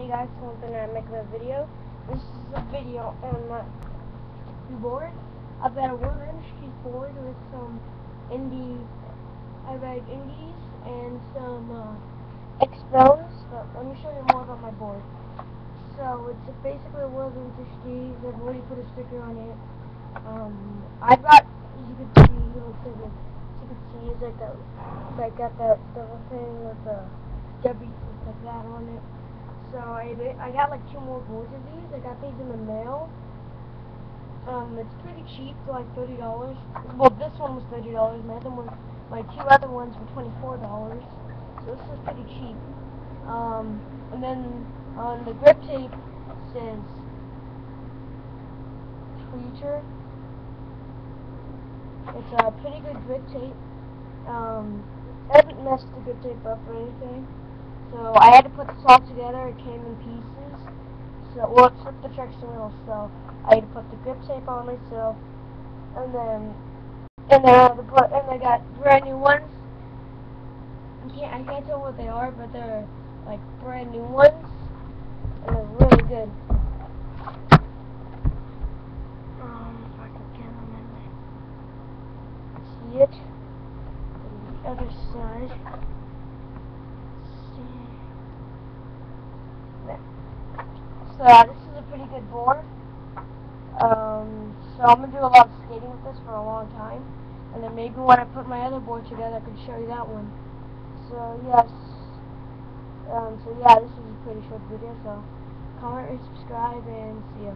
Hey guys, something I'm gonna make a video. This is a video on my board. I've got a World Industries board with some indie, I read indies and some uh, expos. But let me show you more about my board. So it's basically a World. I've already put a sticker on it. Um, I've got, you can see, like a, as you can see, like a, I got that double thing with the W like that on it. So I I got like two more boards of these. I got these in the mail. Um, it's pretty cheap, for like thirty dollars. Well, this one was thirty dollars. My other one, my two other ones were twenty four dollars. So this is pretty cheap. Um, and then on the grip tape says Creature. It's a pretty good grip tape. Um, I haven't messed the grip tape up or anything. So I had to put this all together. It came in pieces. So well, except the traction wheels. So I had to put the grip tape on myself, and then and then I had to put and I got brand new ones. I can't I can't tell what they are, but they're like brand new ones, and they're really good. Um, if I can get them in there. See it? And the other side. So uh, this is a pretty good board. Um, so I'm gonna do a lot of skating with this for a long time, and then maybe when I put my other board together, I can show you that one. So yes, um, so yeah, this is a pretty short video. So comment, rate, subscribe, and see ya.